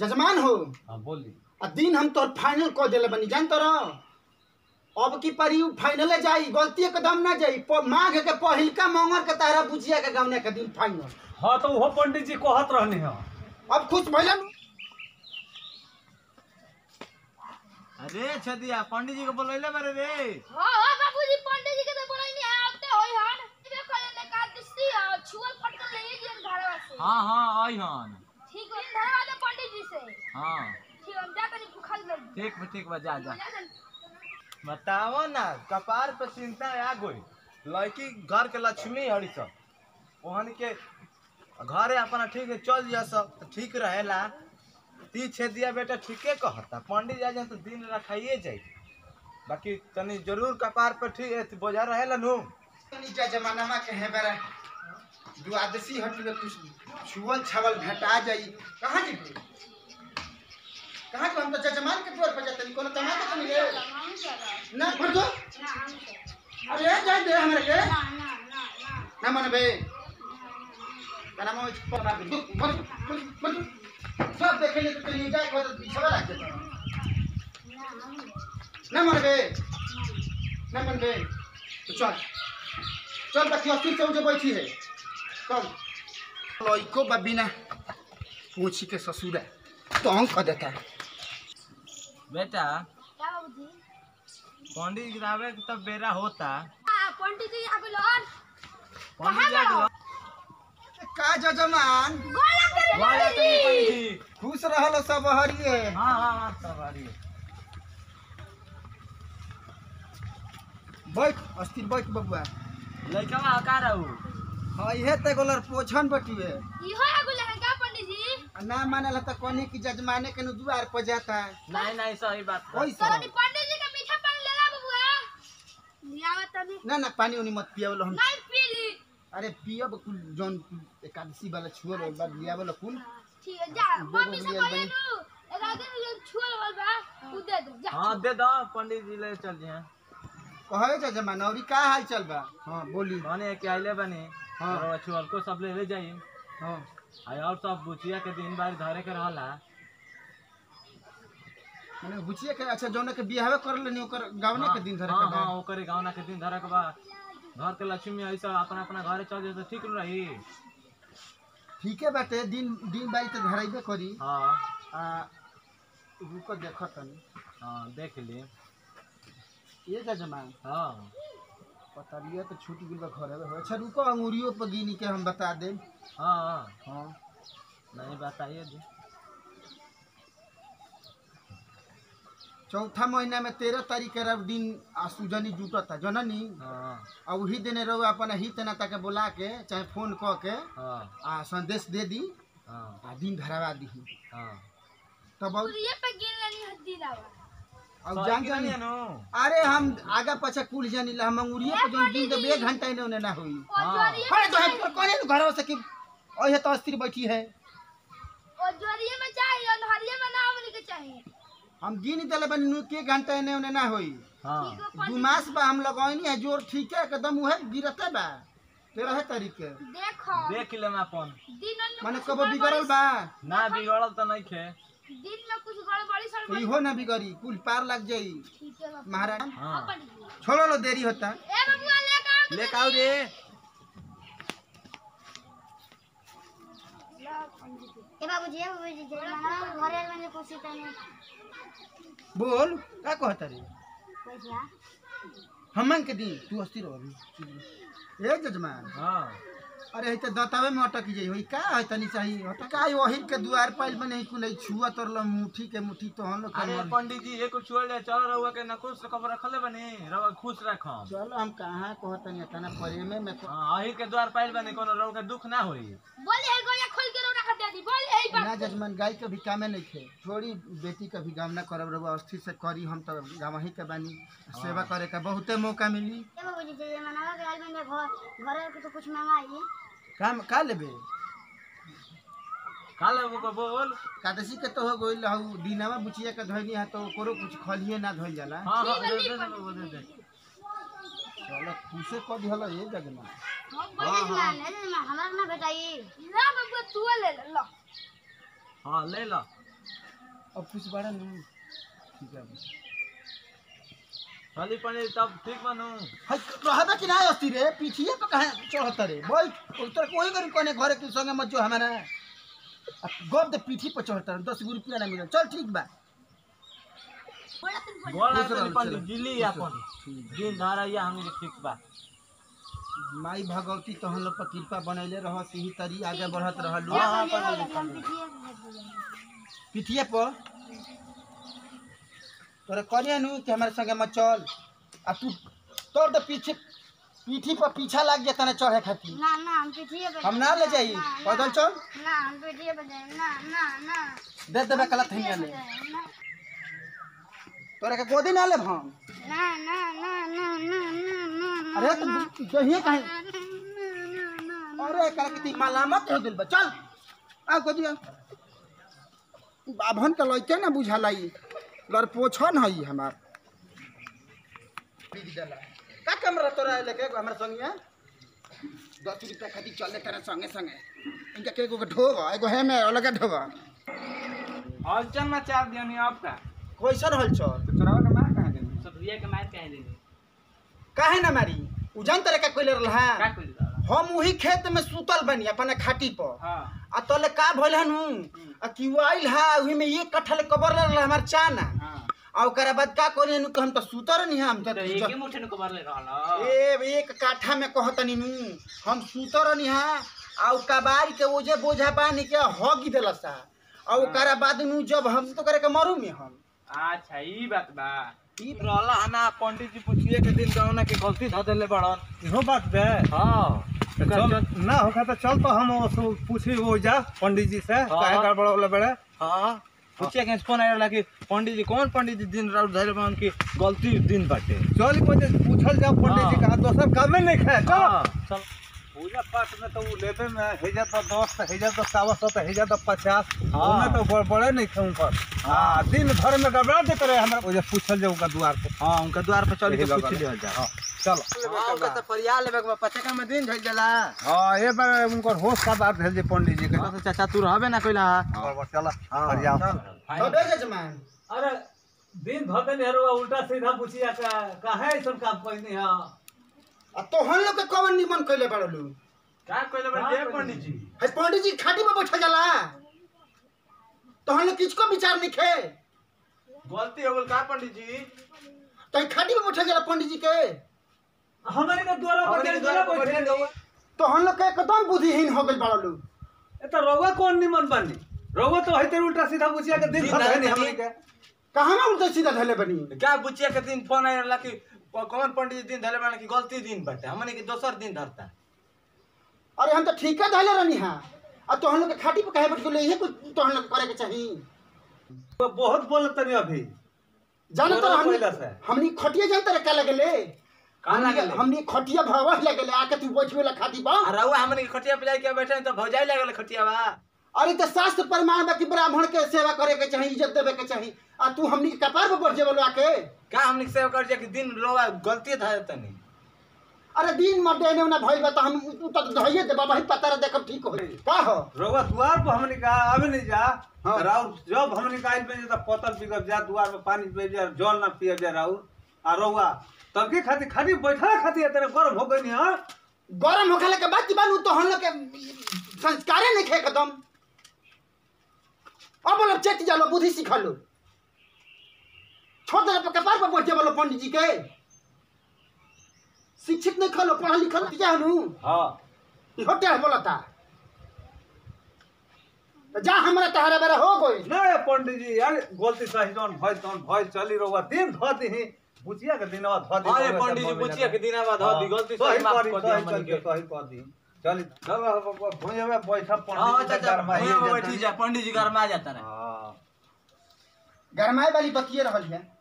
जजमान हो। हाँ बोली दिन हम तोर फाइनल कह देले बनी जान तोर। अब की परी फाइनले जाई गलती एकदम ना जाई प- माघ के पहिलका मंगर के तारा बुझिया के गावने के दिन फाइनल हाँ तो वो पंडित जी कहत रहने हैं। अब खुश भइलन अरे छदिया पंडित जी को बोलैले बारे रे। हाँ हाँ बाबूजी पंडित जी के तो बोलाई नहीं आते होई हन इबे कहले ने का दिसती छुअल फटल ले जे घरवा से हाँ हाँ आई हन ठीक है धरवा दे पंडित जी से हाँ। ठीक ठीक बा ठीक बा जा जा। बताओ ना कपार पे चिंता आ गई लड़की घर के लक्ष्मी हरी सब। ओहन के घर अपना ठीक है चल जा सब तो ठीक रहेला। ती छेदिया बेटा ठीके कहता पंडित जी आ जाए तो दिन रखाइए जाए। बाकी तनी ज़रूर कपार पर ठीक बोझा रहेला नु। नीचा जमाना में कहे बेरा द्वादशी हटले कुछ छुअल छवल घटा जाई। कहाँ जी कहाँ को हम तो जजमान के द्वार पर जाते नहीं कोनो तमा के तो मिले हम ना दो। ना हम चला अरे जाए दे हमरे के ना ना ना ना। ना मन बे तना मो पता दे। मन मन सब देखे ले तो कहीं जाए को तो पीछे लग जाता ना मन बे ना मन बे तो चल। चल बाकी अस्सी से उजे बैठी है। चल। लइको बबिना पूछी के ससुर है तो हम कह देता। बेटा क्या बाबूजी पंडित जी आवे के तब बेरा होता। आ पंडित जी आगे लोन। पंडित जी आके का जजमान? गोला करे तो पंडित जी खुश रहल सब हरिए हाँ हाँ हाँ सब रही बैठ अस्थिर बैठ बबुआ। लड़का में हकार रहू। हाँ इहे ते गोलर पोछन बटिए इहो आगे लहन का पंडित ना मानल त कोनी की जजमाने के नु द्वार पर जाता है। नहीं नहीं सही बात तो पंडित जी का मीठा पानी ले ला बबुआ। लियावा तनी। ना ना पानी उनी मत पियावल हम। नहीं पी ली अरे पियब कुल जौन कुल एकादशी वाला छुअल वाला लियावल कुल। ठीक है जा मम्मी से बनी। नु एका दिन जो छुअल वाल बा तू दे दे जा। हाँ दे दो पंडित जी ले चल जी कहे जजमान और का हाल चल बा? हाँ बोली। बने के आइले बने हाँ। और छुअल को सब ले ले जाइए हाँ। और सब बुचिया के दिन बार धरे के रहला माने बुचिए के अच्छा जौन के बियाहवे कर लेनी ओकर गावने के दिन धरे हाँ के हाँ बा ओकरे गावना के दिन धरे के बा घर के लक्ष्मी ऐसा अपना अपना घरे चल जाए तो ठीक रही। ठीक है बाटे दिन दिन बाई त धराइबे करी। हाँ। आ रुको देख तनी। हाँ देख ली। ये जजमान हाँ। पतरिया तो छूट गेल बा घरे में अच्छा रुको अंगूरियों पर गिनी के हम बता देम हाँ हाँ। हाँ। नहीं बताइए जी। चौथा महीना में तेरह तारीख के रव दिन आसुजनी जुटता जननी हाँ। आ वही दिन रहो अपन हित नाता के बुला के चाहे फ़ोन क के हाँ। आ संदेश दे दी हाँ। आ दिन धरावा दी। हाँ। तब और जान जान। अरे हम आगा पछा कुल जानी ला हम अंगूरियों पर जोन दिन देब एक घंटा इन्हें ना होई। हाँ। अरे तो हम कोने घर से कि ओहे तो स्त्री बैठी है। और जोरिए में चाहिए और हरिये में ना होने के चाहिए हम गिन देले बनी नु के घंटा इन्हें उन्हें ना होई। हाँ। दू मास बा हम लगौनी है ज़ोर ठीक है एकदम उहे गिरते बा। तेरह है तारीख के देखो। देख ले अपन। दिन माने कब बिगड़ल बा। ना बिगड़ल तो नहीं खे। दिन में कुछ तो इहो ना बिगड़ी कुल पार लग जाई। महाराज हाँ। छोड़ो लो देरी होता। ए बबुआ ले आओ ले आओ रे। ए बाबूजी ए बाबूजी जे मना घरे में खुशी तने। बोल का कहता रे? हमन के दिन तू अस्थिर हो अभी। ए जजमान। हाँ। अरे तो दतावे में अटक जाई होई का है तनी चाहिए हो का है। वही के द्वार पाइल में नहीं कुल छुआ तोर ल मुठी के मुठी तो हम लोग अरे पंडित जी एक छोड़ दे चल रहुआ के नकुश खबर रखले बनी रहुआ खुश रखम चलो हम कहाँ कहतनी तना प्रेमे में को- हाँ अही के द्वार पाइल बनी कोनो रहुआ के दुख ना होई। बोले है गोया खोल के रौना कर दे दी बोले है ना जजमान गाय के भी कामे नहीं खे। थोड़ी बेटी के भी गामना करब रहुआ अस्थिर से करी हम तो गावही के बानी। सेवा करे का बहुते मौका मिली। ए बाबूजी जे मना के आइल में घर घरे के तो कुछ मंगाई। काम का लेबे? काल को बोल। कादसी के तो हो गइल हऊ दिनावा बुचिया के धइली है तो ओकरो कुछ खलिए ना धइल जाला। हाँ हाँ दे दे दे, दे चलो खुशे कर दिहल ये जगना ए जमान हमरा ना बेटाई ना बबुआ तू ले ले लो। हाँ ले लो। अब कुछ बड़ा नहीं ठीक है चली पंडित तब ठीक बनू। है रहबे कि नहीं अस्ती रे? पीछिए पे कहे चढ़त रे? बैठ उतर कोई करी कोने घरे के संगे मत जो हमारा। गप दे पीठी पे चढ़त रे दस गो रुपया ना मिलल चल ठीक बा। चली चला। पंडित जिली अपन। दिन धरैया हम ठीक बा। माई भगवती तहन लोग पर कृपा बनैले रह यही तरी आगे बढ़त रहलू। हाँ, हाँ, देंगे। पीठिए पर? तोरे करिए नु कि हमारे संगे मत चल आ तू तोर तो पीछे पीठी पर पीछा लाग जाता ना चढ़े खातिर ना ना हम पिटिए भेज हम ना ले जाई पैदल चल ना हम पिटिए भेज देंगे। ना ना ना दे देबे कला थैया ले तोरे के गोदी ना लेब हम ना ना ना ना ना ना ना अरे तू जहिए कहीं अरे कल के ती मलामत हो दिल बा चल आ गोदिया बाभन के लइके ना बुझालाई लड़पोछन हई हमार। का कैमरा तोरा लेके हमरा संगे दस रुपया खातिर चल तेरे संगे संगे। इनका के एगो ढोब एगो है में अलग ढोब। हलचल में चार दिया आपका। कैसन हल चल। चुनाव के मार कहाँ देनी? सतरिया के मार कह देनी? काहे ना मारी? उजन तरह का कोइले रहला का कोई हम वही खेत में सुतल बनी अपने खाटी पर। हाँ। आ तले का भइल हनु आ कि आइल हा ओही में एक कट्ठा ले कबर रहल हमार चाना। हाँ आ ओकरा बाद का करी? हनु हम तो सुतर नहीं हम तो तो एक मुठे को मार ले रहल ए एक काठा में कहतनी नु हम सुतर नहीं हा आ कबार के ओजे बोझा बानी के हगी देलसा आ ओकरा बाद नु जब हम तो करे के मरू में हम। अच्छा ई बात बा। ई रहला हना पंडित जी पूछिए के दिन गौना के गलती ध देले बड़न। इहो बात बे। हाँ। ना होगा तो चल तो हम पूछी वो जा पंडित जी से काहे गड़बड़ होला बड़े हाँ। पूछिए के फ़ोन आया कि पंडित जी कौन पंडित जी दिन रात धरे मान की गलती दिन बाटे? चल पूछल जाओ पंडित जी का दोसर काम में नहीं खाए चल। पूजा पाठ में तो वो लेबे में हेजा तो दस हेजा तो सावा सौ हेजा तो पचास। हाँ। तो बड़े नहीं थे ऊपर हाँ। दिन भर में गड़बड़ा देते रहे हमारा। पूछल जाओ उनका द्वार पे। हाँ उनका द्वार पर चल के यही पूछ लिया है। जा। हाँ, चलो। हाँ उनका तो परिया लेबे के पचका में दिन झल जाला। हाँ ये बार उनकर होश का बात भेल जे पंडित जी के। तो चाचा तू रहबे ना कइला। बराबर, चला। और जाओ तबे जजमान अरे दिन भर दिन हेरो उल्टा सीधा पूछिया का काहे ऐसा काम पहिने है? आ तोहन लोग के कवन निमन कइले बाड़लू? का कइले बड़े? पंडित जी है पंडित जी खाटी में बैठा जाला। तोहन लोग किसको विचार नहीं खे। गलती हो गेल का पंडित जी तो खाटी में बैठा जाला पंडित जी के हमारे का द्वारा पर के द्वारा पर बैठे तो हम लोग के एकदम बुद्धिहीन हो गइल बाड़लू। ए तो रउआ कौन निमन बनी? रउआ तो हैते उल्टा सीधा पूछिया के दिन भर नहीं। हमरे के। कहाँ में उल्टा सीधा धले बनी? क्या बुचिया के दिन फ़ोन आया कि कौन पंडित दिन धले माने कि गलती दिन बाटे? हमने के दोसर दिन धरता अरे हम तो ठीका धले रहनी हा। आ तो हम लोग के खाटी पे काहे बैठ गेले इहे कुछ तो हम लोग करे के चाही। तो बहुत बोलत तनी अभी। जान तो हमनी हमनी खटिया रहे का लगले। का लगले? हमनी खटिया भवा लगले। आके तू बैठ खाटी पर आ रहुआ हमने खटिया पे जाके बैठे तो भौजाई लगल खटिया बा। अरे तो शास्त्र प्रमाण बा कि ब्राह्मण के सेवा करे के चाही इज़्ज़त देवे के चाही। आ तू हमनी के कपार पर बैठ जेबलो आके का हमने के सेवा कर जे कि दिन लोगा गलती धरे तनी? अरे दिन मर देने ना भइल बा तो हम तो धइए देबा भाई पता रह देखब ठीक हो का हो। रउआ द्वार पर हमने कहा अभी नहीं जा। हाँ। राउर जब हमने कहा पे तो पतल पिकअप जा द्वार पे पानी पे जा जल ना पिए जा राउर आ रउआ तब के खातिर खाली बैठा खातिर तेरे गर्म हो गई हाँ? गरम होखले के बाद बानू तो हम लोग के संस्कारे नहीं खे खत्म अब बोलो चेत जालो बुद्धि सिखा लो छोड़ दे कपार पर बैठ बोलो पंडित जी के। शिक्षित नहीं खलो पढ़ा लिखल क्या हनु हाँ। होटे है बोलता तो जा हमरा तहरा बेरा हो गई नहीं पंडित जी यार गलती सही जौन भइल तौन भइल चली रउआ दिन ध दिही बुचिया के दिनवा ध दी अरे पंडित जी बुचिया के दिन बाद ध दी गलती सही माफ़ करी दी हमने करी के सही कर। दी चली चल भुजे में हाँ पंडित जी भैया जाता बैठी जा पंडित जी घर में आ जाता रहे हाँ। गरमाए वाली बतिए रहल है।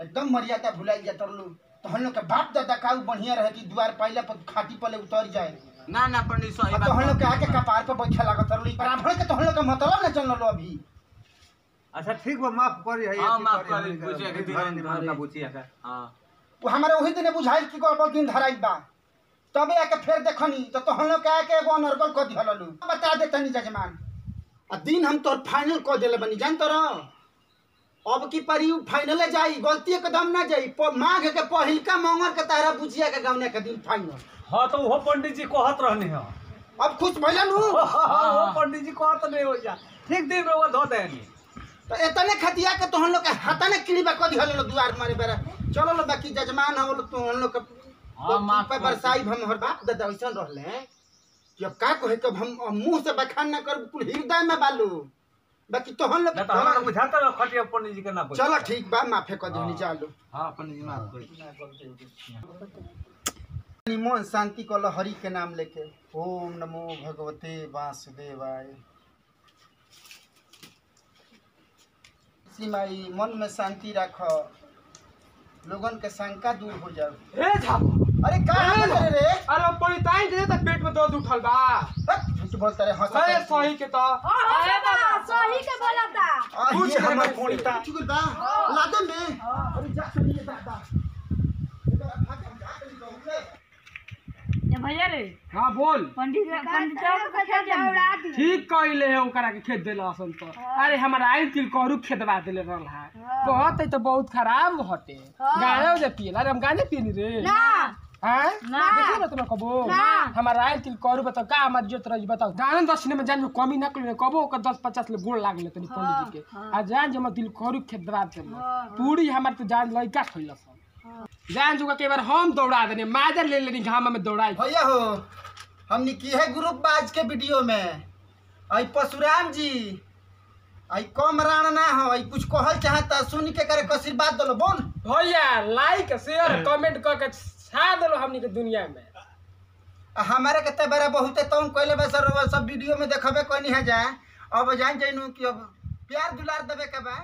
एकदम मर्यादा भुलाई जा तरलू तो हम लोग के बाप दादा का बढ़िया रहे कि द्वार पहले पर खाटी पले उतर जाए। ना ना पंडित सही अब बात तो हम लोग के आके कपार पर बैठा लागत रहलू ब्राह्मण के तो हम लोग के मतलब ना चल लो अभी। अच्छा ठीक बा माफ़ करी है हाँ, माफ़ करी, बुचिया के दिन धरी। का बुचिया का हाँ। वो हमारे वही दिन बुझाइल कि गड़बड़ दिन धराई बा। तबे आके फिर देखनी तो तो हम लोग के आके एगो अनर्गल कर दिहलू बता दे तनी जजमान। आ दिन हम तोर फाइनल कऽ देले बनी जान तोरा। अब की परी फाइनले जाई गलती एकदम ना जाई माघ के पहिलका मंगर के तारा बुझिया के गवने के दिन फाइनल हाँ तो वो पंडित जी कहत रहनी है। अब खुश भइला नु हाँ वो पंडित जी कहत नहीं हो जा ठीक दिन रहुआ धो देनी तो एतने खतिया के तो हम लोग के हाथने किलीबा कऽ दिहल लो दुआर मारे बेरा। चलो लो बाकी जजमान हो तो हम लोग के हाँ, बरसाई हम हर बाप दादा वैसन रहले कि अब का कहे कब हम मुँह से बखान ना कर हृदय में बालू। बाकी तो हम लोग ना तो हमारा बुझाता रहो खटिया पंडित जी के ना बोल चलो ठीक बा माफे कर देनी चालू हाँ पंडित जी माफ़ कर मन शांति कल हरि के नाम लेके। ओम नमो भगवते वासुदेवाय। माई मन में शांति रख। लोगन के शंका दूर हो जाओ। अरे का है रे? अरे पॉलिटाइन दे त पेट में दर्द उठल बा। हट, बोलता रे हंस अरे सही के त। अरे बाबा सही के बोला था कुछ हमर बोलता। चुगल बा लादे में। अरे जा सुनिए दादा के भैया रे। हाँ बोल। पंडित पंडित को ठीक कइले है ओकरा के खेत देला असन तो। अरे हमारा आइल तिल करू खेतवा देले रहल है। कहत है तो बहुत खराब हटे गाने जे पियला अरे हम गाने पियनी रे। ना। हैं ना। देखिए ना तुम कबो। हमारा आइल तिल करू बताओ का हमार जोत रही बताओ। गाने दस में जान में कमी ना करी कबो ओकर दस पचास ले गोड़ लागले तनी पंडित जी के आ जान जे हम दिल करू खेत दवा पूरी हमार तो जान लइका खइला जान जुगा के बार हम दौड़ा देने माजर ले लेनी घामा में दौड़ाई। भैया हो हमने की है ग्रुप बाज के वीडियो में? आई परशुराम जी आई कम राण ना हो आई कुछ कहल चाहता सुन के करे आशीर्वाद दलो बोल। भैया लाइक शेयर कमेंट करके छा देलो हमनी के दुनिया में। हमारे के बड़ा बहुत तुम कहले बे सर सब वीडियो में देखबे कोनी है जा अब जान जइनु कि अब प्यार दुलार देबे के बा।